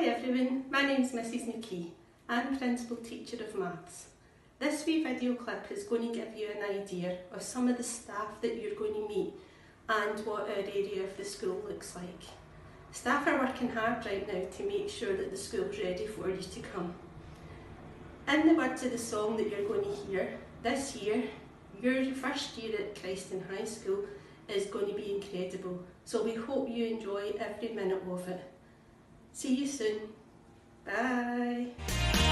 and I'm Principal Teacher of Maths. This wee video clip is going to give you an idea of some of the staff that you're going to meet and what our area of the school looks like. Staff are working hard right now to make sure that the school's ready for you to come. In the words of the song that you're going to hear, this year, your first year at Chryston High School is going to be incredible. So we hope you enjoy every minute of it. See you soon. Bye.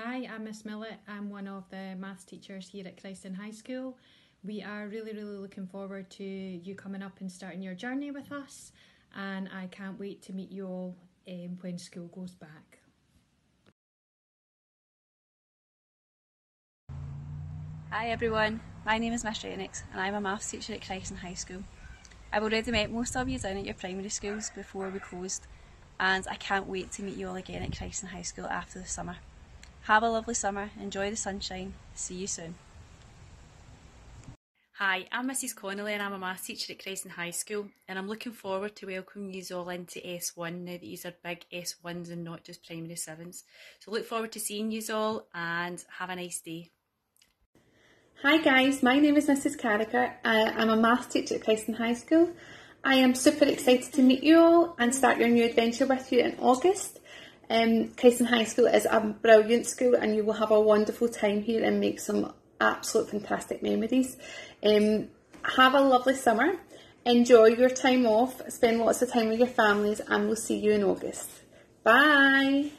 I'm Miss Millett. I'm one of the maths teachers here at Chryston High School. We are really, really looking forward to you coming up and starting your journey with us, and I can't wait to meet you all um, when school goes back. Hi everyone, my name is Miss Renix and I'm a maths teacher at Chryston High School. I've already met most of you down at your primary schools before we closed and I can't wait to meet you all again at Chryston High School after the summer. Have a lovely summer, enjoy the sunshine, see you soon. Hi, I'm Mrs Connolly and I'm a maths teacher at Chryston High School and I'm looking forward to welcoming you all into S1 now that these are big S1s and not just primary 7s. So look forward to seeing you all and have a nice day. Hi guys, my name is Mrs Carragher. I'm a maths teacher at Chryston High School. I am super excited to meet you all and start your new adventure with you in August. Um, High School is a brilliant school and you will have a wonderful time here and make some absolute fantastic memories. Um, have a lovely summer, enjoy your time off, spend lots of time with your families and we'll see you in August. Bye!